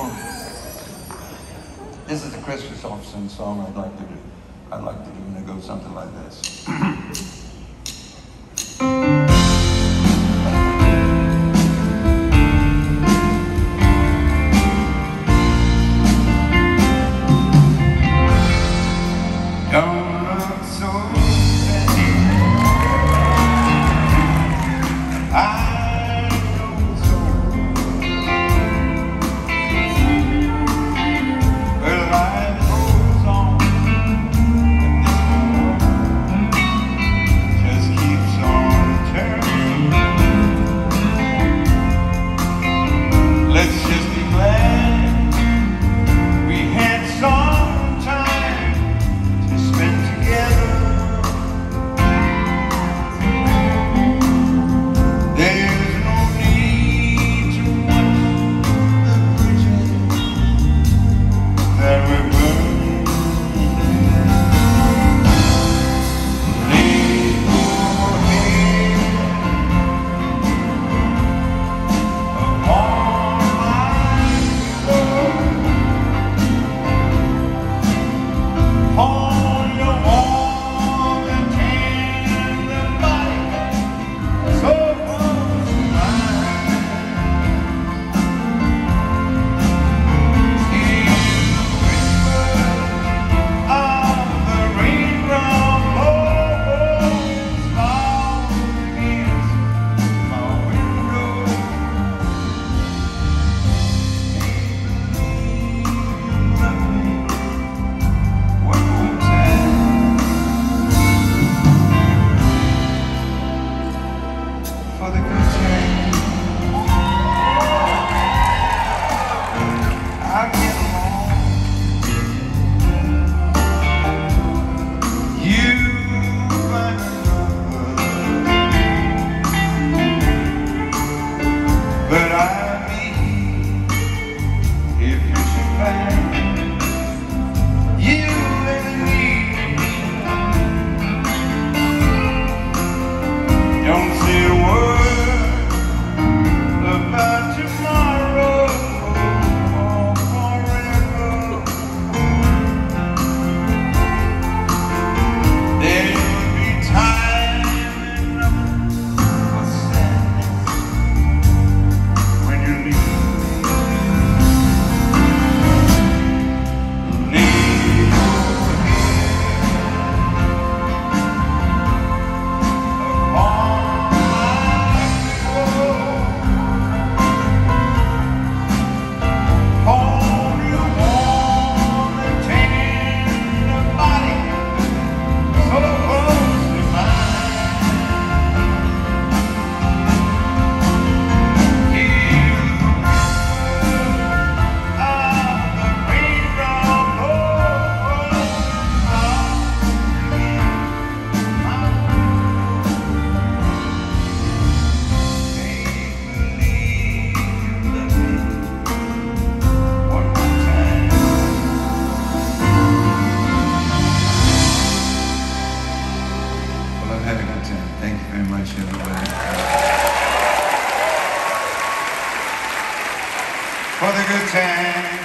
Oh. This is a Kristofferson song I'd like to do. I'd like to do, and it goes something like this. For the good time.